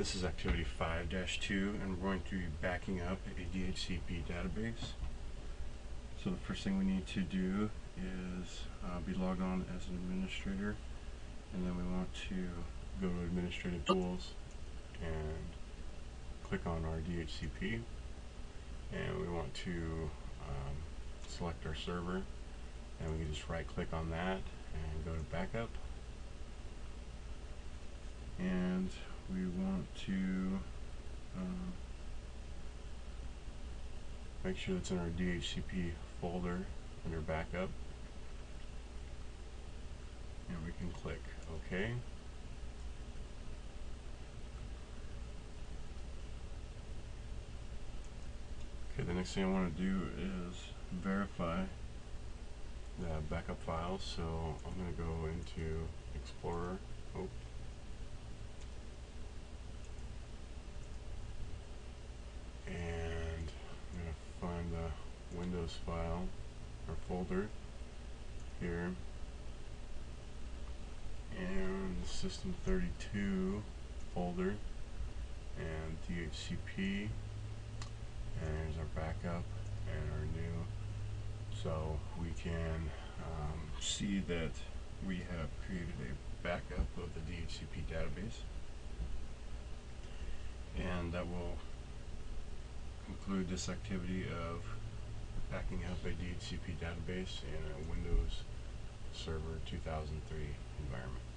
This is activity 5-2 and we're going to be backing up a DHCP database. So the first thing we need to do is uh, be logged on as an administrator and then we want to go to administrative tools and click on our DHCP and we want to um, select our server and we can just right click on that and go to backup and we want to um, make sure it's in our DHCP folder under backup. And we can click OK. Okay the next thing I want to do is verify the backup files so I'm going to go into Explorer oh, and I'm going to find the Windows file or folder here. And the System 32 folder and DHCP and there's our backup and our new. So we can um, see that we have created a backup of the DHCP database. And that will conclude this activity of backing up a DHCP database in a Windows Server 2003 environment.